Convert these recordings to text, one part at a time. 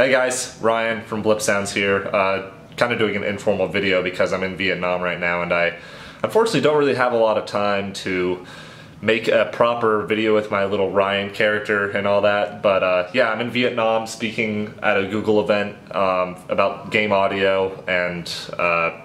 Hey guys, Ryan from Blip Sounds here. Uh, kind of doing an informal video because I'm in Vietnam right now and I unfortunately don't really have a lot of time to make a proper video with my little Ryan character and all that. But uh, yeah, I'm in Vietnam speaking at a Google event um, about game audio and uh,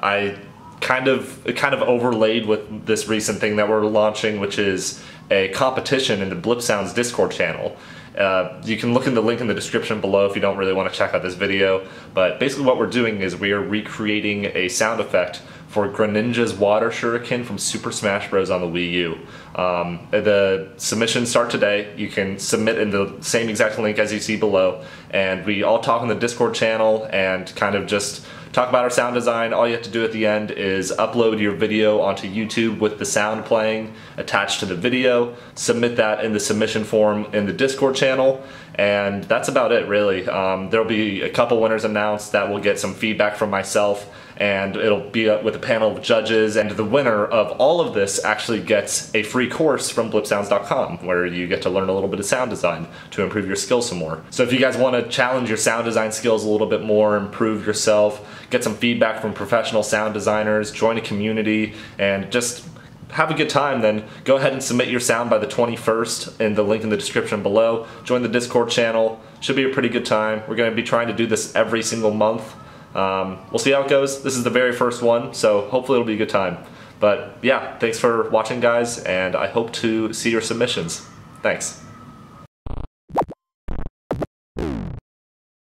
I kind of kind of overlaid with this recent thing that we're launching, which is a competition in the Blip Sounds Discord channel. Uh, you can look in the link in the description below if you don't really want to check out this video. But basically what we're doing is we are recreating a sound effect for Greninja's Water Shuriken from Super Smash Bros. on the Wii U. Um, the submissions start today. You can submit in the same exact link as you see below. And we all talk on the Discord channel and kind of just talk about our sound design. All you have to do at the end is upload your video onto YouTube with the sound playing attached to the video, submit that in the submission form in the Discord channel, and that's about it really. Um, there'll be a couple winners announced that will get some feedback from myself and it'll be with a panel of judges and the winner of all of this actually gets a free course from blipsounds.com where you get to learn a little bit of sound design to improve your skills some more. So if you guys want to challenge your sound design skills a little bit more, improve yourself, get some feedback from professional sound designers, join a community, and just have a good time, then go ahead and submit your sound by the 21st in the link in the description below. Join the Discord channel. Should be a pretty good time. We're going to be trying to do this every single month. Um, we'll see how it goes. This is the very first one, so hopefully it'll be a good time. But yeah, thanks for watching, guys, and I hope to see your submissions. Thanks.